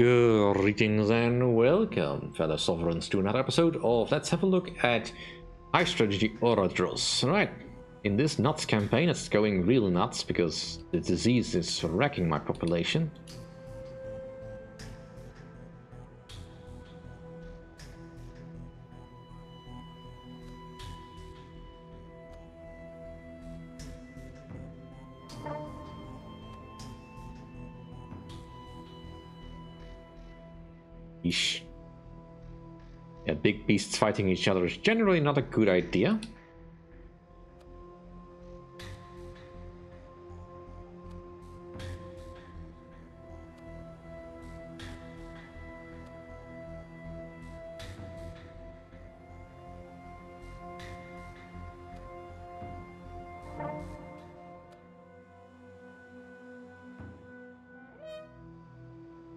Greetings and welcome, fellow sovereigns, to another episode of Let's Have a Look at High Strategy Oradros. Right, in this nuts campaign, it's going real nuts because the disease is wrecking my population. Yeesh. Yeah, big beasts fighting each other is generally not a good idea.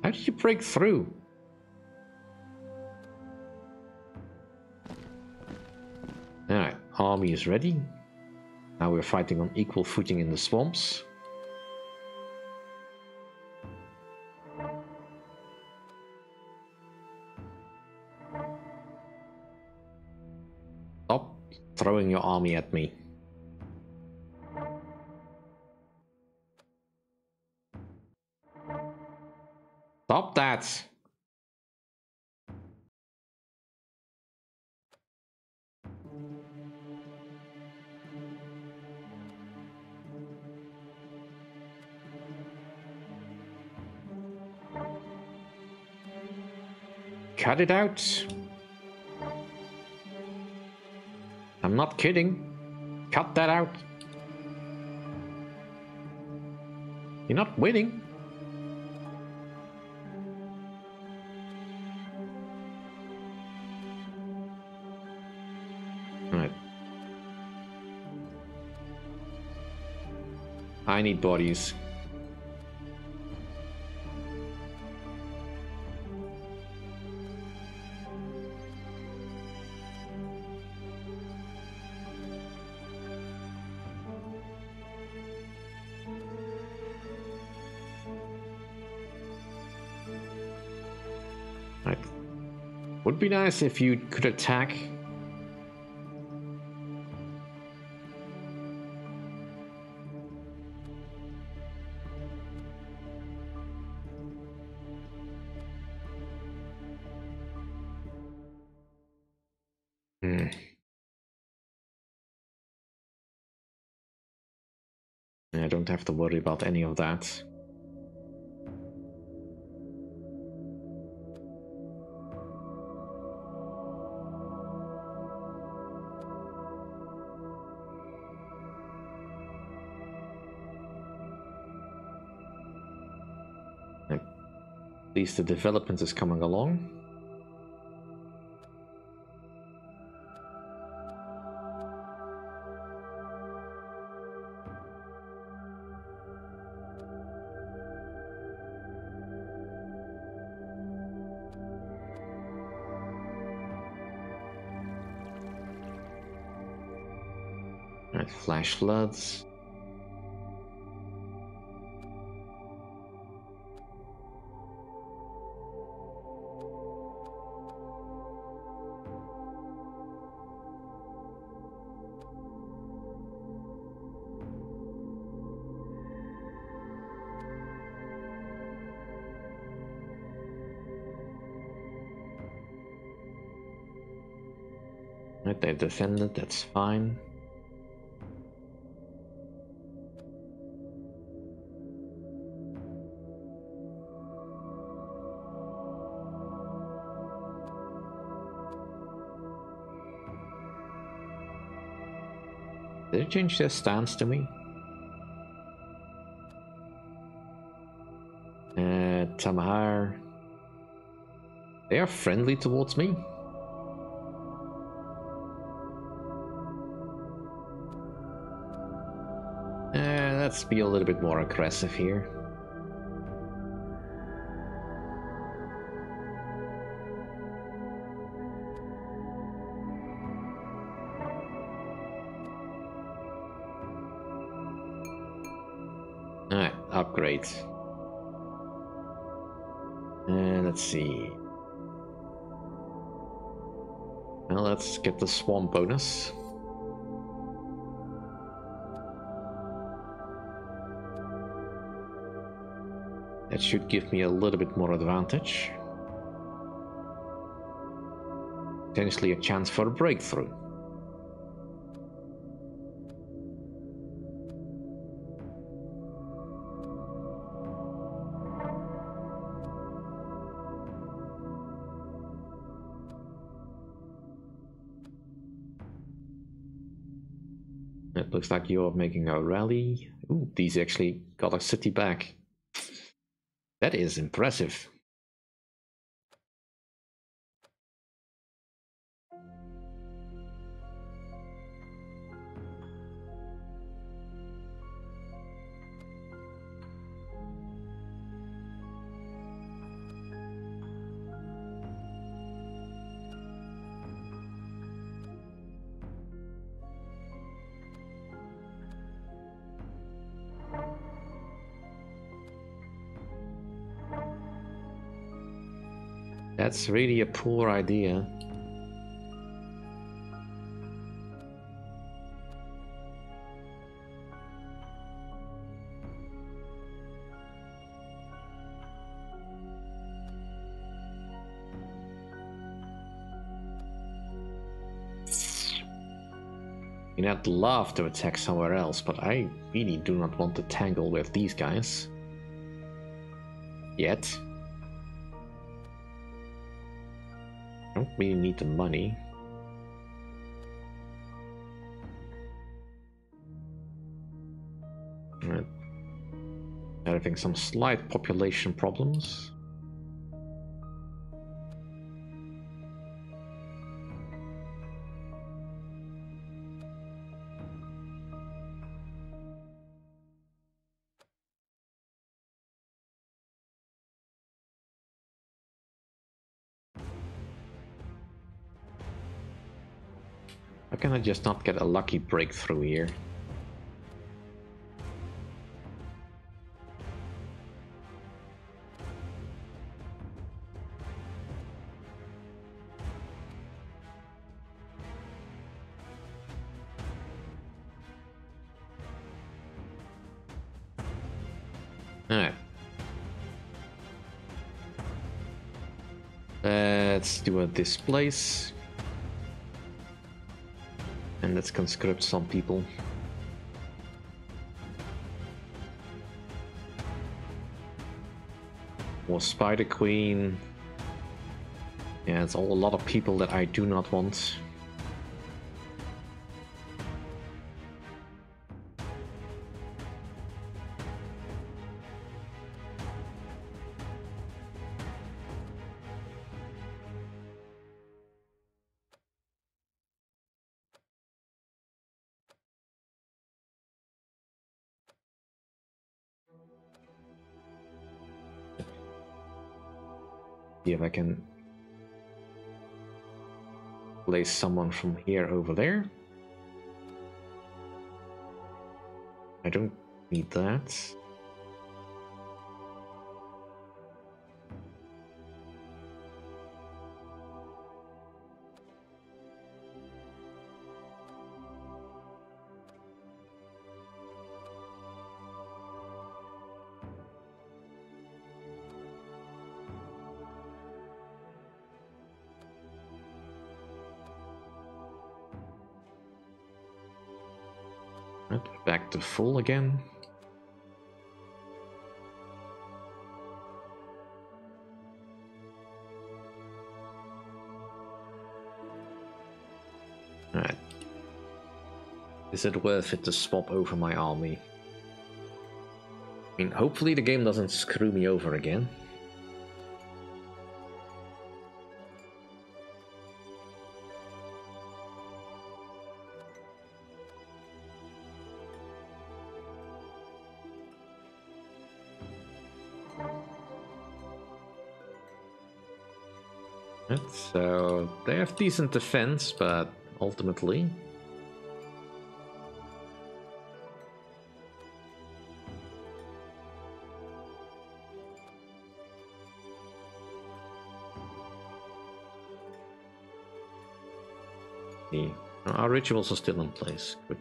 How did you break through? Army is ready. Now we're fighting on equal footing in the swamps. Stop throwing your army at me. Stop that! Cut it out. I'm not kidding. Cut that out. You're not winning. Right. I need bodies. Be nice if you could attack. Hmm. I don't have to worry about any of that. Least the development is coming along. Flash floods. They defended, that's fine. Did it change their stance to me? Uh, Tamahar. They are friendly towards me. Let's be a little bit more aggressive here. Alright, upgrades. And let's see. Well, let's get the swarm bonus. That should give me a little bit more advantage. Potentially a chance for a breakthrough. It looks like you're making a rally. Ooh, these actually got a city back. That is impressive. That's really a poor idea. You would love to attack somewhere else, but I really do not want to tangle with these guys. Yet. I don't really need the money. Right. Having some slight population problems. Can I just not get a lucky breakthrough here? Alright. Let's do a displace. And let's conscript some people. More Spider Queen. Yeah, it's all a lot of people that I do not want. See if I can place someone from here over there. I don't need that. Back to full again. Alright. Is it worth it to swap over my army? I mean, hopefully the game doesn't screw me over again. Right, so uh, they have decent defense, but ultimately. Our rituals are still in place. Good.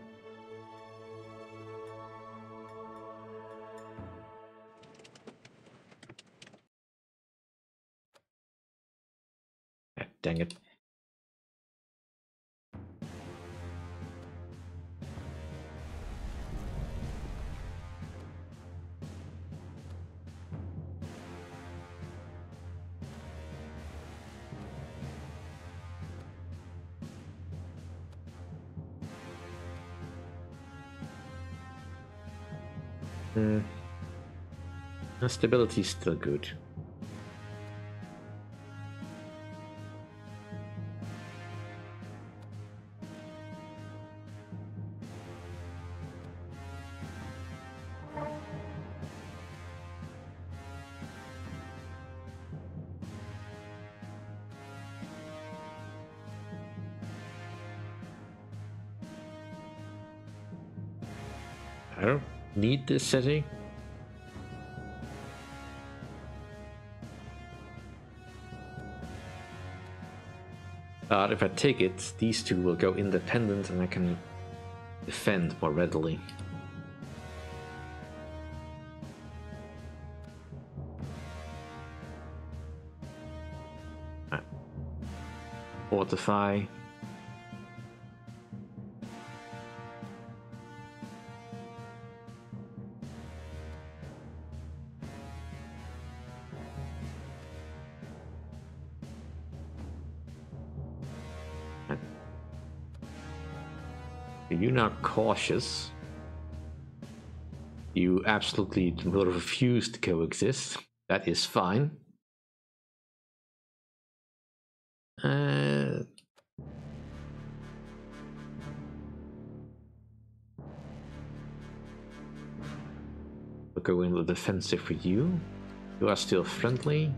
Mm. The stability is still good. I don't need this setting. But if I take it, these two will go independent and I can defend more readily. Right. You're not cautious. You absolutely will refuse to coexist. That is fine. Uh, we'll go in the defensive for you. You are still friendly.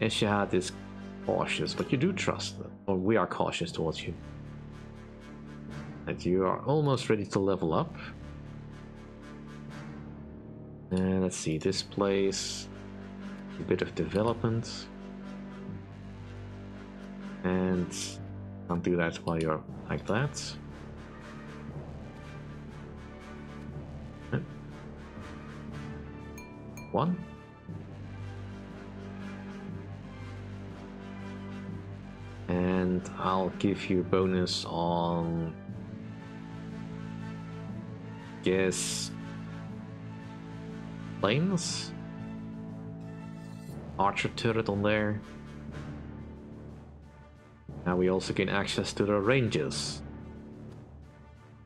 Eshihad is cautious, but you do trust them. Or we are cautious towards you. And you are almost ready to level up. And let's see, this place, a bit of development. And can't do that while you're like that. One. And I'll give you a bonus on guess planes. Archer turret on there. Now we also gain access to the ranges,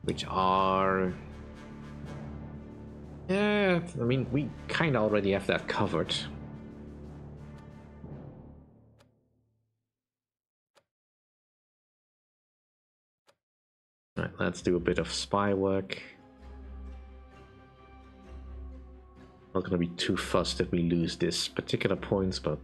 which are. Yeah, I mean, we kind of already have that covered. Right, let's do a bit of spy work. Not gonna be too fussed if we lose this particular points, but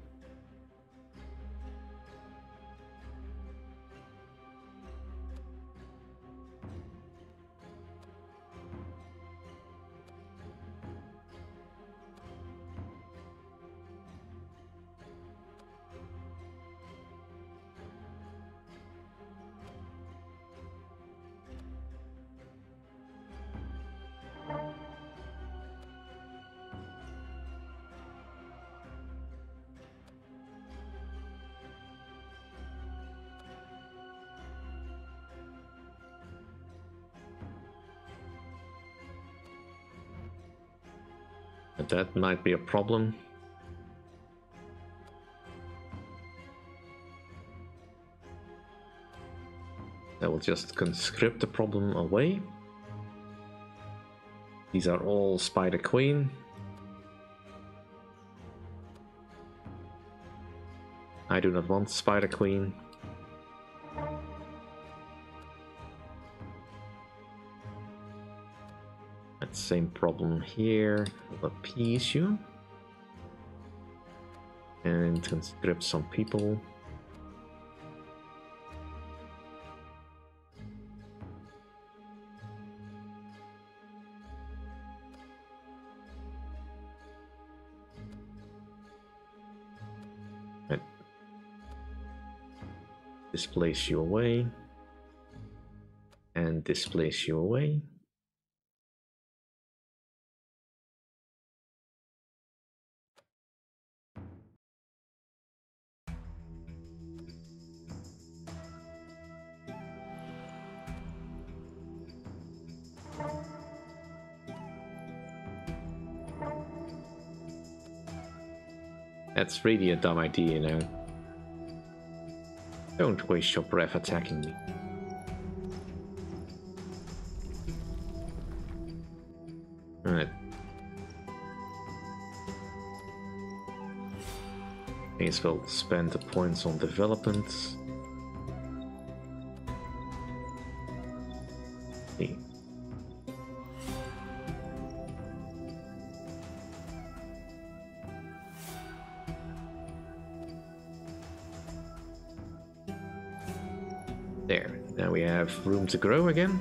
that might be a problem. That will just conscript the problem away. These are all Spider Queen. I do not want Spider Queen. Same problem here. We'll appease you. And conscript some people. displace you away. And displace you away. That's really a dumb idea, you know. Don't waste your breath attacking me. Alright. As well spend the points on development. To grow again.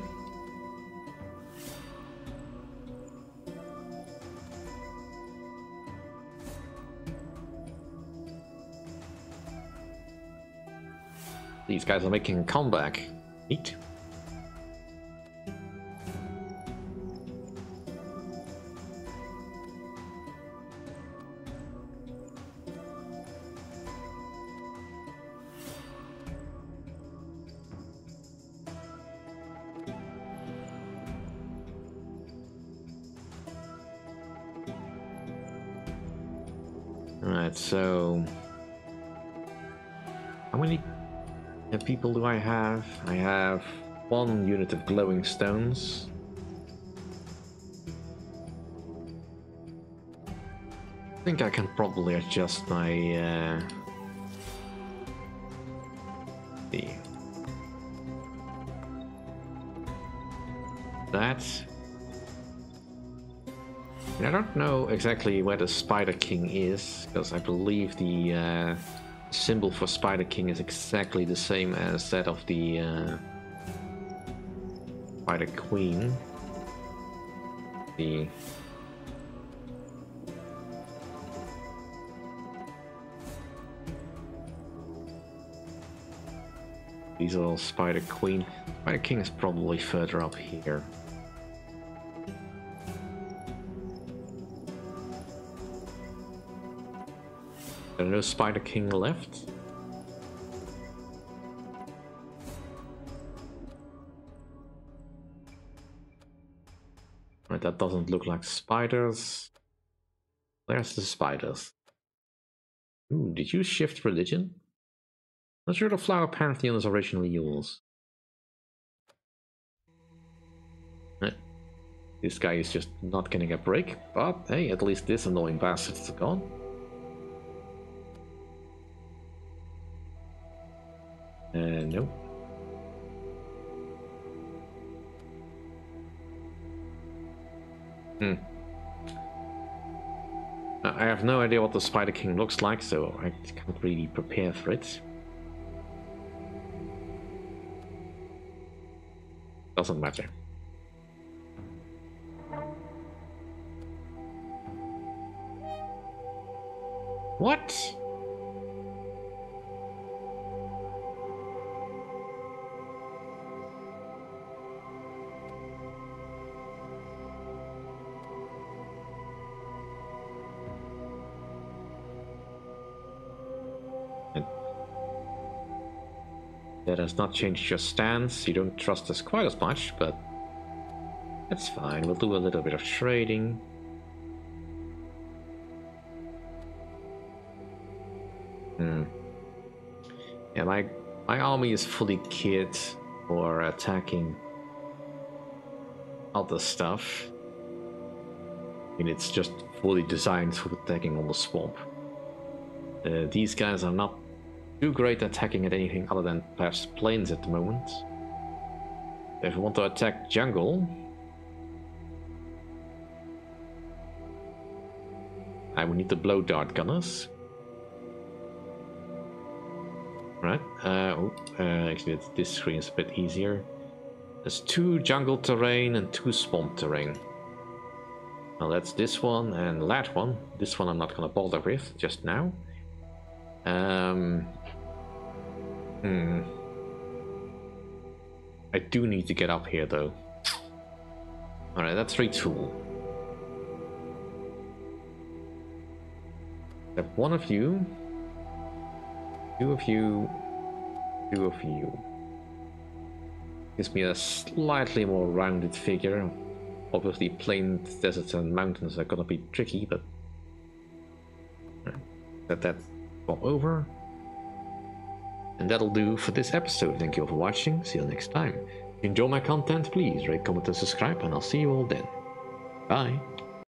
These guys are making a comeback. Neat. People do I have? I have one unit of glowing stones. I think I can probably adjust my... Uh, the... That I don't know exactly where the Spider King is, because I believe the uh, symbol for Spider King is exactly the same as that of the uh, Spider Queen. The These are all Spider Queen. Spider King is probably further up here. No Spider King left. Right, that doesn't look like spiders. Where's the spiders? Ooh, did you shift religion? Not sure the flower pantheon is originally yours. Eh, this guy is just not getting a break, but hey, at least this annoying bastard is gone. Uh, nope. Hmm. I have no idea what the Spider King looks like, so I can't really prepare for it. Doesn't matter. What? That has not changed your stance. You don't trust us quite as much, but that's fine. We'll do a little bit of trading. Hmm. Yeah, my my army is fully kit for attacking other stuff. I mean, it's just fully designed for attacking on the swamp. Uh, these guys are not too great attacking at anything other than perhaps plains at the moment. If we want to attack jungle... I would need to blow dart gunners. Right, uh, oh, uh, actually this screen is a bit easier. There's two jungle terrain and two swamp terrain. Now that's this one and that one. This one I'm not gonna bother with just now. Um, Hmm. I do need to get up here though. Alright, that's retool. Have one of you, two of you, two of you. Gives me a slightly more rounded figure. Obviously, plains, deserts, and mountains are gonna be tricky, but let that over. And that'll do for this episode. Thank you all for watching. See you next time. If you enjoy my content, please rate, comment, and subscribe, and I'll see you all then. Bye.